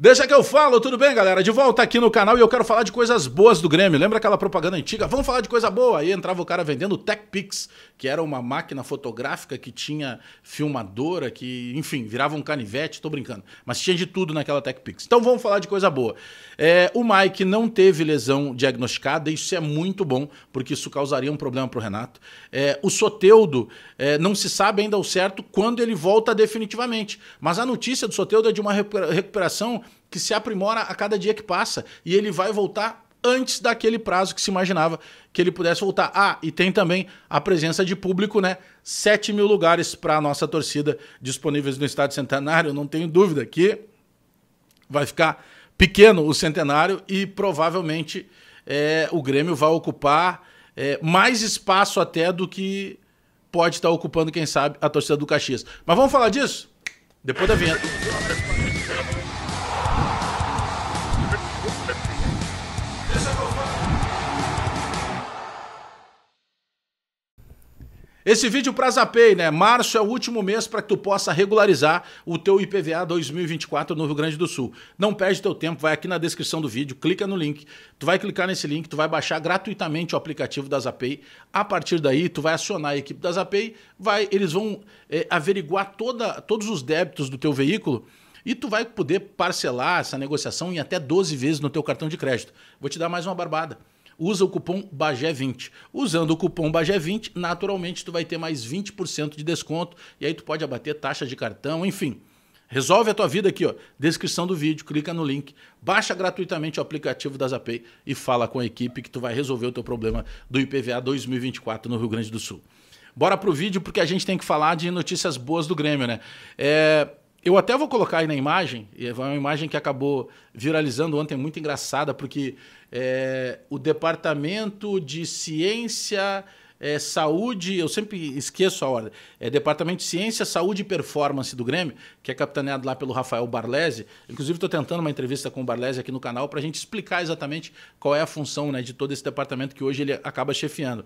Deixa que eu falo, tudo bem, galera? De volta aqui no canal e eu quero falar de coisas boas do Grêmio. Lembra aquela propaganda antiga? Vamos falar de coisa boa. Aí entrava o cara vendendo TechPix, que era uma máquina fotográfica que tinha filmadora, que, enfim, virava um canivete, tô brincando. Mas tinha de tudo naquela TechPix. Então vamos falar de coisa boa. É, o Mike não teve lesão diagnosticada, isso é muito bom, porque isso causaria um problema pro Renato. É, o Soteudo é, não se sabe ainda ao certo quando ele volta definitivamente. Mas a notícia do Soteudo é de uma recuperação que se aprimora a cada dia que passa e ele vai voltar antes daquele prazo que se imaginava que ele pudesse voltar. Ah, e tem também a presença de público, né? 7 mil lugares para a nossa torcida disponíveis no Estádio Centenário. Não tenho dúvida que vai ficar pequeno o Centenário e provavelmente é, o Grêmio vai ocupar é, mais espaço até do que pode estar ocupando, quem sabe, a torcida do Caxias. Mas vamos falar disso? Depois da vinheta. Esse vídeo para Zapay, né? Março é o último mês para que tu possa regularizar o teu IPVA 2024 no Rio Grande do Sul. Não perde teu tempo, vai aqui na descrição do vídeo, clica no link. Tu vai clicar nesse link, tu vai baixar gratuitamente o aplicativo da Zapay. A partir daí, tu vai acionar a equipe da Zapay, vai, eles vão é, averiguar toda, todos os débitos do teu veículo e tu vai poder parcelar essa negociação em até 12 vezes no teu cartão de crédito. Vou te dar mais uma barbada usa o cupom BAGÉ20. Usando o cupom BAGÉ20, naturalmente tu vai ter mais 20% de desconto e aí tu pode abater taxa de cartão, enfim. Resolve a tua vida aqui, ó. Descrição do vídeo, clica no link, baixa gratuitamente o aplicativo da Zapay e fala com a equipe que tu vai resolver o teu problema do IPVA 2024 no Rio Grande do Sul. Bora pro vídeo porque a gente tem que falar de notícias boas do Grêmio, né? É, eu até vou colocar aí na imagem, é uma imagem que acabou viralizando ontem, muito engraçada, porque é, o Departamento de Ciência, é, Saúde, eu sempre esqueço a ordem, é Departamento de Ciência, Saúde e Performance do Grêmio, que é capitaneado lá pelo Rafael Barlese. Inclusive, estou tentando uma entrevista com o Barlese aqui no canal para a gente explicar exatamente qual é a função né, de todo esse departamento que hoje ele acaba chefiando.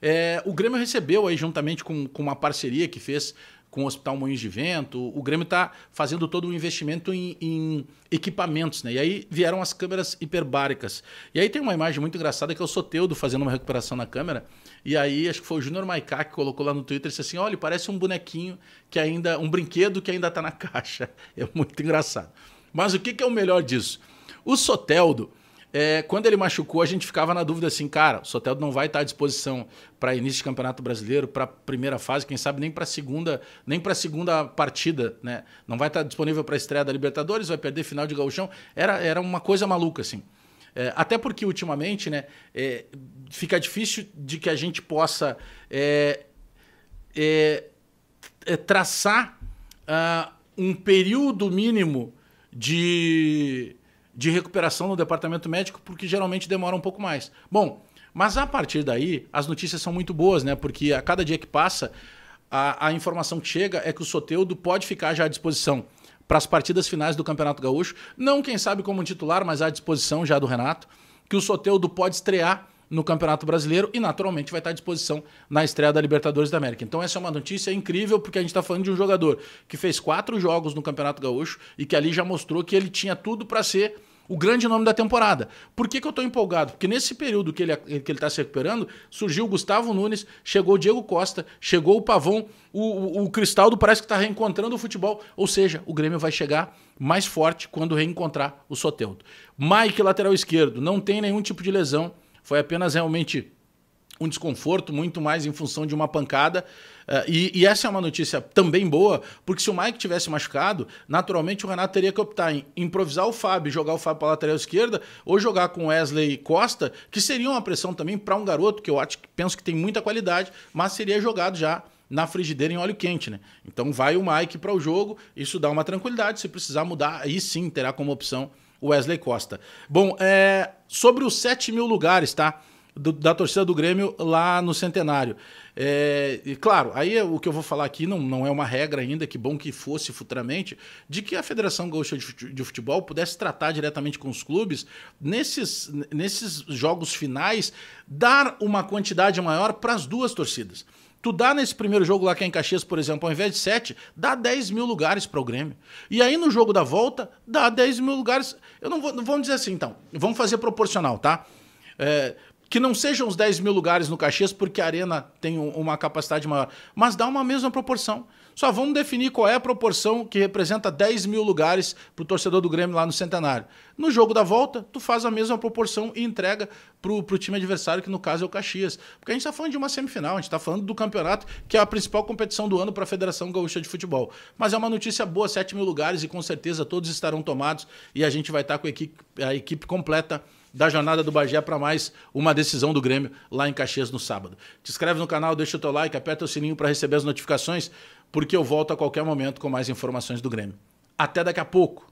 É, o Grêmio recebeu aí, juntamente com, com uma parceria que fez com o Hospital Moinhos de Vento. O Grêmio está fazendo todo um investimento em, em, equipamentos, né? E aí vieram as câmeras hiperbáricas. E aí tem uma imagem muito engraçada que é o Soteudo fazendo uma recuperação na câmera. E aí acho que foi o Júnior Maicá que colocou lá no Twitter disse assim: olha, parece um bonequinho que ainda. um brinquedo que ainda está na caixa. É muito engraçado. Mas o que, que é o melhor disso? O Soteldo é, quando ele machucou, a gente ficava na dúvida assim, cara, o Soteldo não vai estar à disposição para início de Campeonato Brasileiro, para primeira fase, quem sabe nem para segunda, nem para segunda partida, né? Não vai estar disponível para a estreia da Libertadores, vai perder final de Gauchão. Era, era uma coisa maluca assim. É, até porque ultimamente, né, é, fica difícil de que a gente possa é, é, é traçar uh, um período mínimo de de recuperação no departamento médico, porque geralmente demora um pouco mais. Bom, mas a partir daí, as notícias são muito boas, né? Porque a cada dia que passa, a, a informação que chega é que o Soteudo pode ficar já à disposição para as partidas finais do Campeonato Gaúcho. Não, quem sabe, como titular, mas à disposição já do Renato. Que o Soteudo pode estrear no Campeonato Brasileiro e, naturalmente, vai estar à disposição na estreia da Libertadores da América. Então, essa é uma notícia incrível, porque a gente está falando de um jogador que fez quatro jogos no Campeonato Gaúcho e que ali já mostrou que ele tinha tudo para ser o grande nome da temporada. Por que, que eu estou empolgado? Porque nesse período que ele que está se recuperando, surgiu o Gustavo Nunes, chegou o Diego Costa, chegou o Pavão, o, o, o Cristaldo parece que está reencontrando o futebol. Ou seja, o Grêmio vai chegar mais forte quando reencontrar o Soteldo. Mike, lateral esquerdo, não tem nenhum tipo de lesão foi apenas realmente um desconforto, muito mais em função de uma pancada. Uh, e, e, essa é uma notícia também boa, porque se o Mike tivesse machucado, naturalmente o Renato teria que optar em improvisar o Fábio, jogar o Fábio para a lateral esquerda, ou jogar com Wesley Costa, que seria uma pressão também para um garoto que eu acho, penso que tem muita qualidade, mas seria jogado já na frigideira em óleo quente, né? Então vai o Mike para o jogo, isso dá uma tranquilidade. Se precisar mudar, aí sim terá como opção Wesley Costa. Bom, é, sobre os 7 mil lugares, tá? Do, da torcida do Grêmio lá no Centenário. É, e claro, aí o que eu vou falar aqui não, não é uma regra ainda, que bom que fosse futuramente, de que a Federação Gaúcha de Futebol pudesse tratar diretamente com os clubes nesses, nesses jogos finais, dar uma quantidade maior para as duas torcidas. Tu dá nesse primeiro jogo lá que é em Caxias, por exemplo, ao invés de 7, dá 10 mil lugares para o Grêmio. E aí no jogo da volta, dá 10 mil lugares. Eu não vou. Vamos dizer assim, então. Vamos fazer proporcional, tá? É, que não sejam os 10 mil lugares no Caxias, porque a Arena tem uma capacidade maior, mas dá uma mesma proporção. Só vamos definir qual é a proporção que representa 10 mil lugares para o torcedor do Grêmio lá no Centenário. No jogo da volta, tu faz a mesma proporção e entrega para o time adversário, que no caso é o Caxias. Porque a gente está falando de uma semifinal, a gente está falando do campeonato, que é a principal competição do ano para a Federação Gaúcha de Futebol. Mas é uma notícia boa, 7 mil lugares, e com certeza todos estarão tomados e a gente vai estar tá com a equipe, a equipe completa da jornada do Bagé para mais uma decisão do Grêmio lá em Caxias no sábado. Te inscreve no canal, deixa o teu like, aperta o sininho para receber as notificações porque eu volto a qualquer momento com mais informações do Grêmio. Até daqui a pouco!